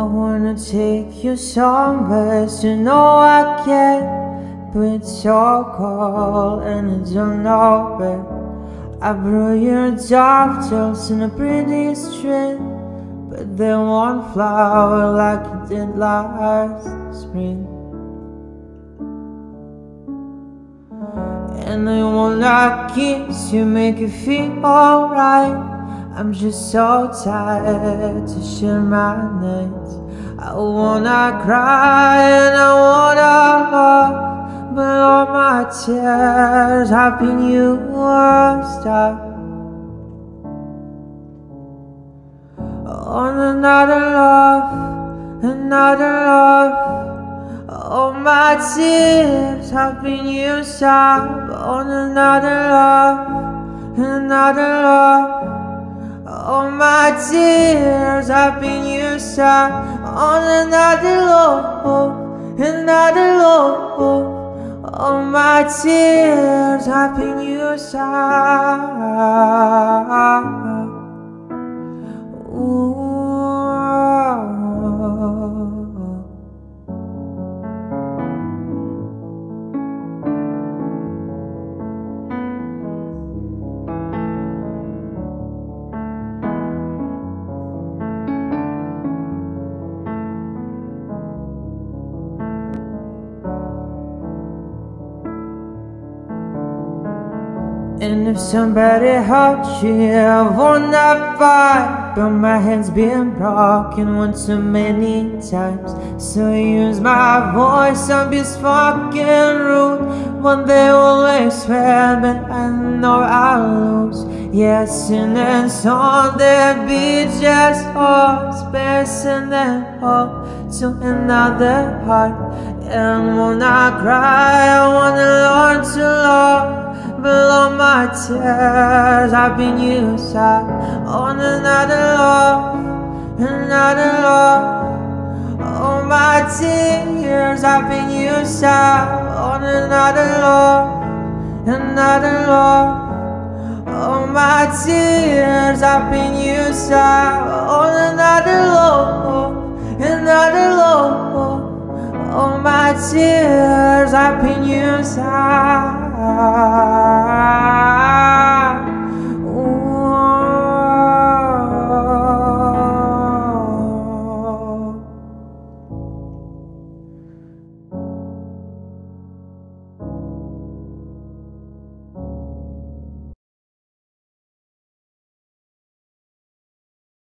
wanna take you somewhere, you know I can't. But it's your call and I don't know where. I brought your daffodils in a pretty string, but they won't flower like it did last spring. And I wanna kiss you, make you feel alright. I'm just so tired to share my nights. I wanna cry and I wanna love, but all my tears have been used up on another love, another love. All my tears have been used up on another love, another love. All my tears have been used up on another love, another love. All my tears have been used up. Ooh. And if somebody hurt you, I wanna fight. But my hand's been broken one too many times. So I use my voice, I'm just fucking rude. One day will swear, but I know I'll lose. Yes, and then on the beach, just all space and hope to another heart. And when I cry, I wanna learn to love below my tears I've been used up on another love, another love All my tears I've been used up on another love, another love All my tears I've been used up on another love, another love All my tears I've been used up Ah.